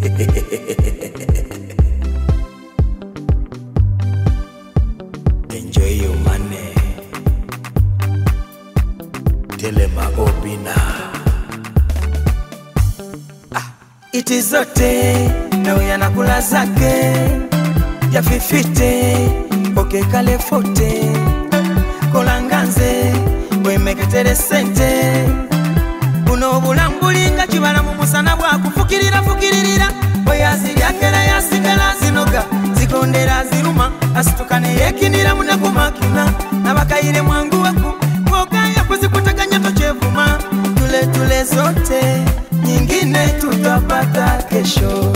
Enjoy your money. Telema Obina. Ah, iti zote nawe anakula zake jafifite okekale fote kolanganze wemeketere omusana bwakufukirira fukiririra bwe yaziryakera yasigala zinoga zigondera ziruma. Asituka neyekinira munakumakina nabakayire mwanguwaku bwogaya kuzikutaganya tochevuma tule tule zote nyingine tutapata kesho.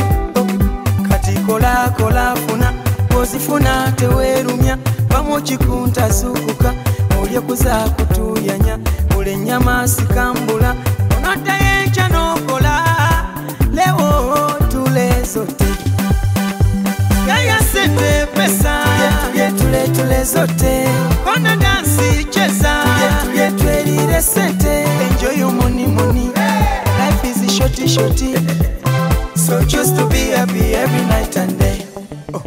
Kati kola kola funa bozifuna tewerumya. Pamochikuntazukuka mulye kuzakutuyanya mule nyama sikambu zote. Kona dansi cheza. Tuletwelire sente enjoy money money. Life is shorty shorty. So choose to be happy every night and day. Oh.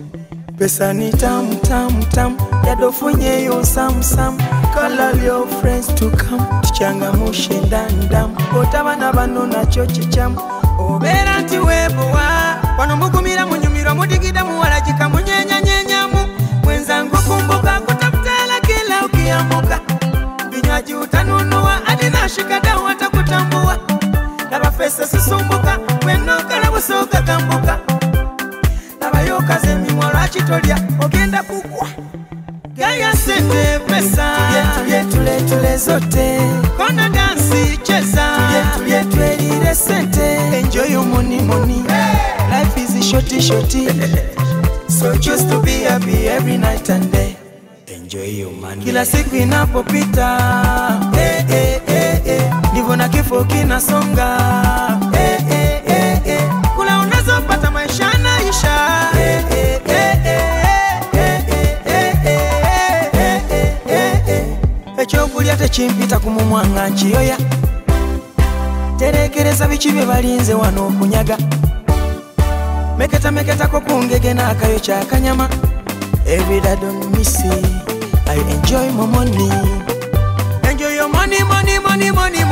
pesa ni tamu tamu tamu. Yadofunyeyo samusamu call all your friends to come. Tuchangamushe ndandamu otabana bano nakyo kikyamu obeera nti weebowa wano mugumira nashikadau watakutambua. Laba fesa sisumbuka wenokala emimwa lwaki tolya ogenda kugwa gaya sente pesa. Yetuletule zote. Kona dansi cheza. Sente enjoy money money. Life is shorty shorty. So choose to be happy every night and day. Enjoy your money. Kila siku inapopita. Hey, hey, eh, eh. ndivyo na kifo kinasonga eh, eh, eh, eh. kula unazopata maisha naisha eh, eh, eh, eh, eh, eh, eh, eh, eh, eh, eh, eh. ekyokulya tekimpita ku mumwa nga nkiyoya terekereza biki bye balinze wano okunyaga meketameketako ku ngege n'akayo kyakanyama evidadonmisi i enjoy my money enjoy money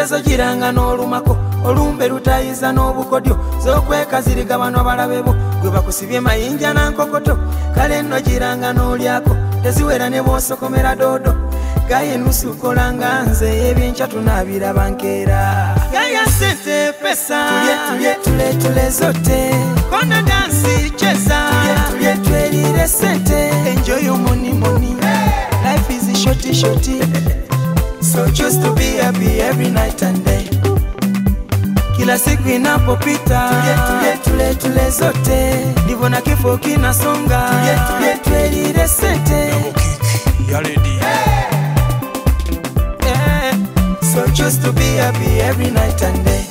eh. ku sente zogiranga n'olumako olumbe lutayiza n'obukodyo z'okwekaziriga bano balabe bo gwe bakusibye mayinja nankokoto kale nno giranga n'olyako teziwera ne bw'osokomera doodo. Gaye nusu kolanga nze ebyenkya tunaabiraba nkeera. Gaya sente pesa. Tuletule zote. Kona dansi cheza tuletwelire sente. Enjoy money life is shorty shorty So choose to be happy every night and day. Kila siku inapopita tule, tule, tule, tule zote, ndivyo na kifo kinasonga, tule, tule, tule lile sete So choose to be happy every night and day.